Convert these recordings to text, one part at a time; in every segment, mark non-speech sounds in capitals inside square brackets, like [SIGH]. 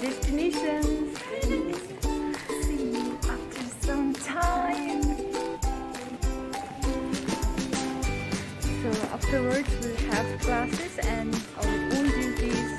reach our destination. See you after some time. So afterwards we'll have classes and our own duties.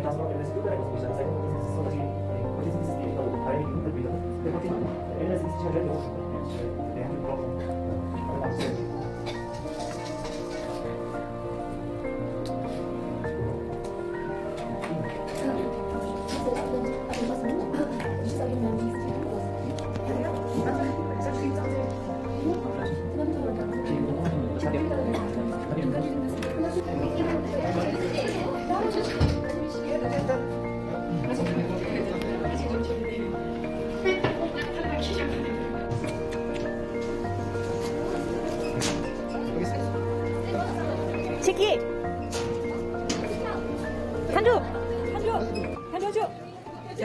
メンターするわけですよ。ぐらいのスピーチで、先ほどの先生、個人的に、個人的に、誰にも言うと、で、こっちに、エレスピーチが出てほしい。Thank you.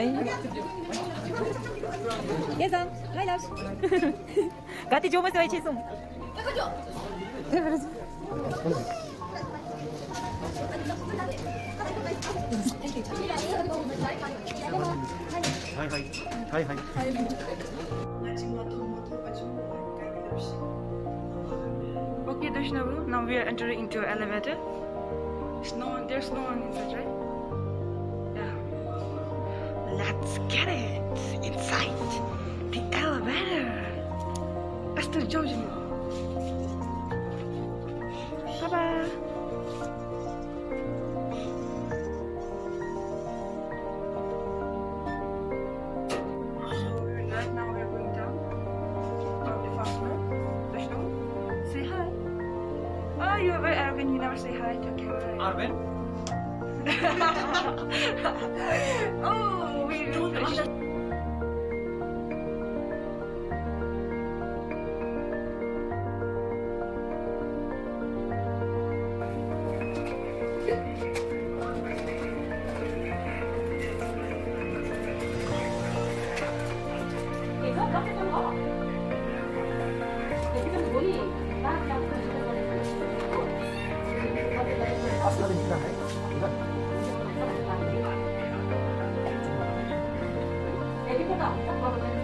Yes, um, hi, love. Gati jo mas vai chisum. Hi, hi, hi, hi. Okay, Dashnavu, now we are entering into elevator. There's no one, there's no one inside, right? Let's get it inside the elevator. Let's Jojo. Bye bye. Right now we're going down. The first floor. Say hi. Oh, you're very arrogant. You never say hi to a camera. Arvin? [LAUGHS] oh, 中国 데이터가 없었거든요.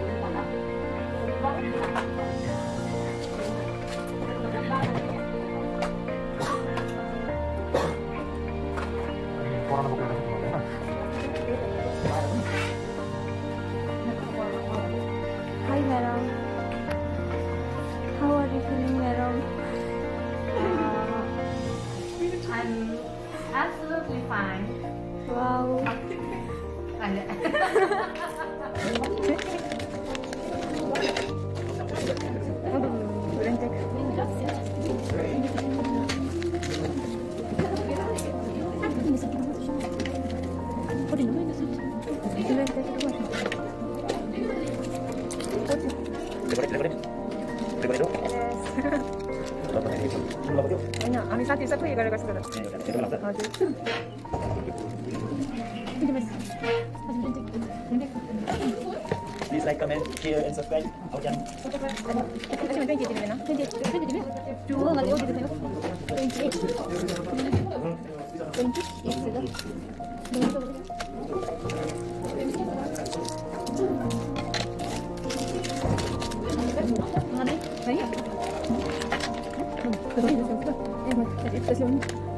Please like, comment, share, and subscribe our channel. 하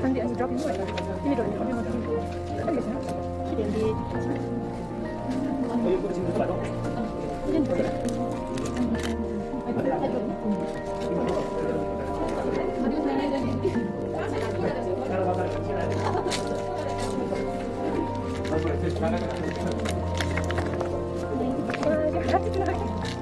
快点，你找点位置，这里找点，这找点位置，这里，点的。我又过去了，快点。进。哎，快点，快点。快点，快点，快点。快点，快点，快点。快点，快点，快点。快点，快点，快点。快点，快点，快点。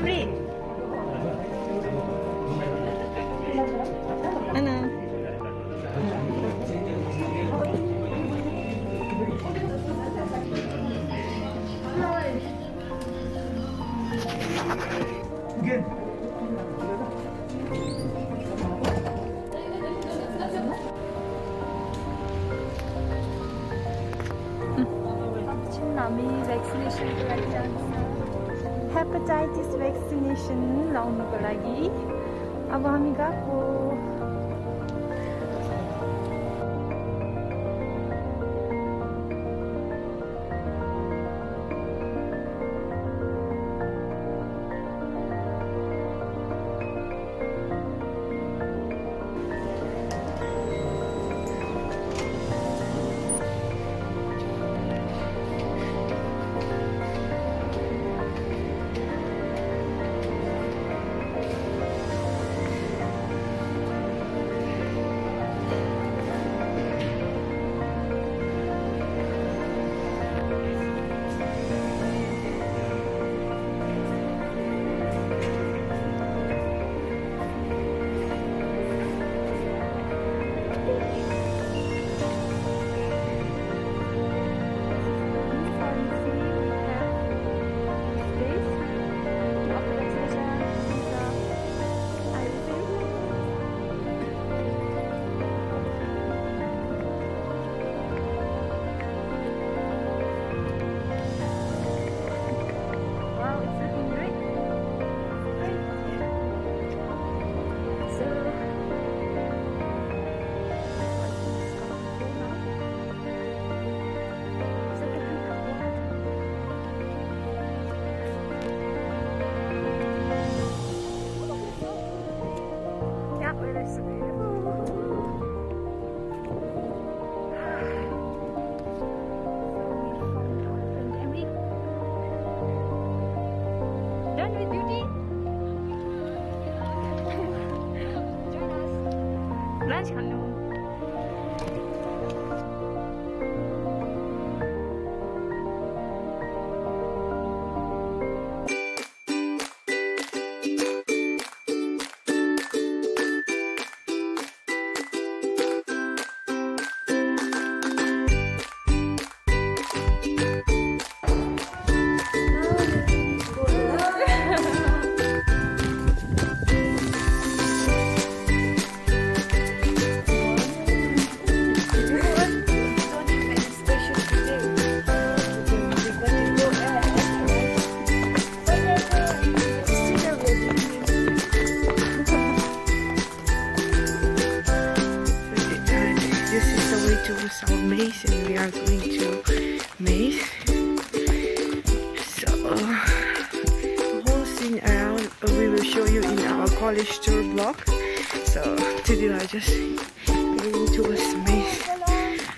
Amri. Anna. Again. 남이 백신이 실패했지 않았어. Hepatitis vaccination लाउनुको लागि अब हामी गएको us. polish block. So today I just went to a maze.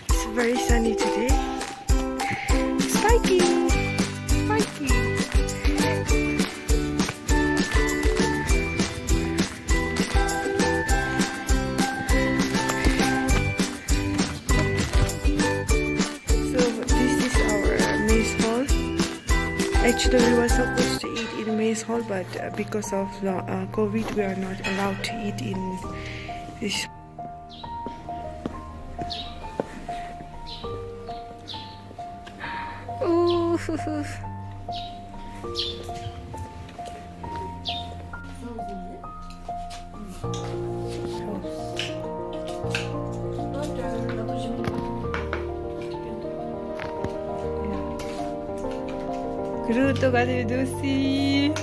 It's very sunny today. Spiky! So this is our maze hall. Actually we were supposed to eat in Maze Hall, but uh, because of the uh, COVID, we are not allowed to eat in this. Ooh. [LAUGHS] 그루트가 될 도시.